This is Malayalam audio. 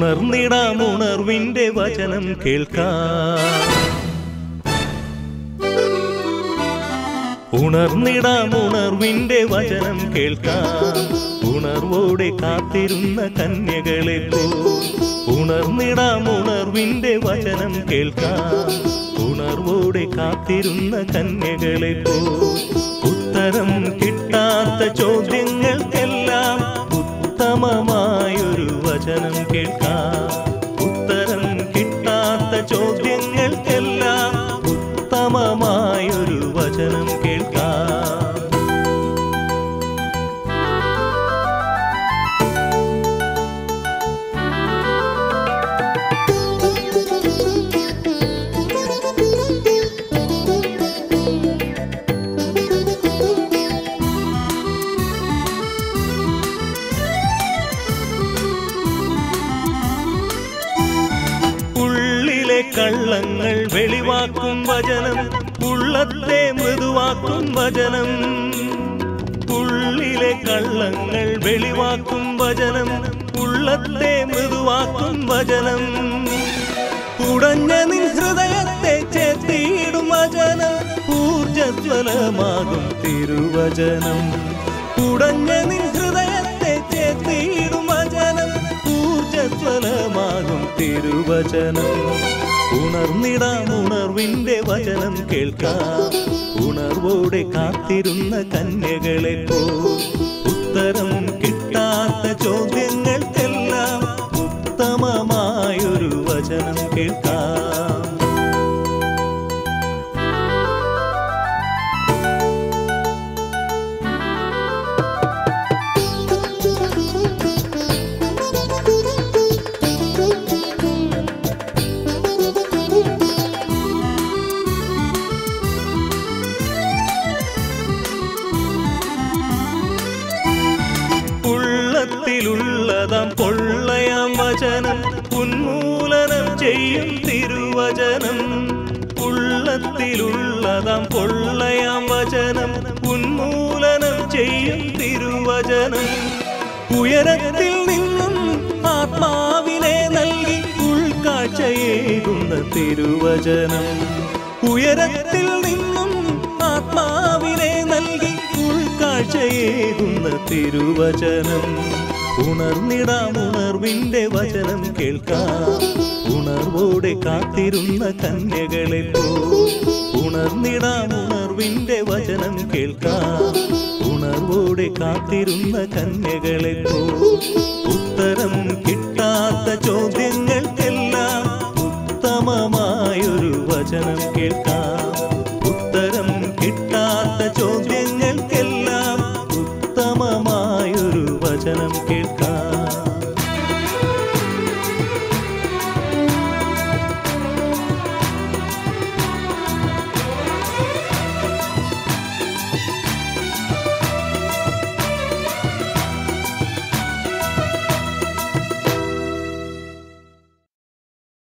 ഉണർന്നിടാം ഉണർവിന്റെ വചനം കേൾക്കാം. ഉണർന്നിടാം ഉണർവിന്റെ വചനം കേൾക്കാം. ഉണർവോടെ കാത്തിരുന്ന കന്യകളെ പോ. ഉണർന്നിടാം ഉണർവിന്റെ വചനം കേൾക്കാം. ഉണർവോടെ കാത്തിരുന്ന കന്യകളെ പോ. ഉത്തരം കിട്ടാത്ത ചോദ്യങ്ങൾക്കെല്ലാം കിട്ടാത്ത കള്ളങ്ങൾ വെളിവാക്കും വചനം ഉള്ളത്തെ മൃദുവാക്കും വചനം. ഉള്ളിലെ കള്ളങ്ങൾ വെളിവാക്കും വചനം ഉള്ളത്തെ മൃദുവാക്കും വചനം. കുടഞ്ഞ നിൻ ഹൃദയത്തെ ചേർത്തിയിടും വചനം ഊർജസ്വലമാകും തിരുവചനം. കുടഞ്ഞ നിൻ ഹൃദയത്തെ ചേർത്തിയിടും വചനം ഊർജസ്വലമാകും തിരുവചനം. ഉണർന്നിടാം ഉണർവിന്റെ വചനം കേൾക്കാം. ഉണർവോടെ കാത്തിരുന്ന കന്യകളെ പോ ഉത്തരം കിട്ടാത്ത ചോദ്യങ്ങൾക്കെല്ലാം ഉത്തമമായൊരു വചനം കേൾക്കാം. ഉള്ളത്തിലുള്ളതാം കൊള്ളയാം വചനം. ഉന്മൂലനം ചെയ്യും തിരുവചനം. ഉള്ളത്തിലുള്ളതാം കൊള്ളയാം വചനം. ഉന്മൂലനം ചെയ്യും തിരുവചനം. ഉയരത്തിൽ നിന്നും ആത്മാവിനെ നൽകി ഉൾക്കാഴ്ചയേകുന്ന തിരുവചനം. ഉയരത്തിൽ നിന്നും ആത്മാവിനെ നൽകി ഉൾക്കാഴ്ചയേകുന്ന തിരുവചനം. ഉണർന്നിടാം വചനം കേൾക്കാം. ഉണർവോടെ കാത്തിരുന്ന കന്യകളെ പോ വചനം കേൾക്കാം. ഉണർവോടെ കാത്തിരുന്ന കന്യകളെ പോ ഉത്തരം കിട്ടാത്ത ചോദ്യങ്ങൾക്കെല്ലാം ഉത്തമമായൊരു വചനം കേൾക്കാം. ഉത്തരം കിട്ടാത്ത ചോദ്യങ്ങൾക്കെല്ലാം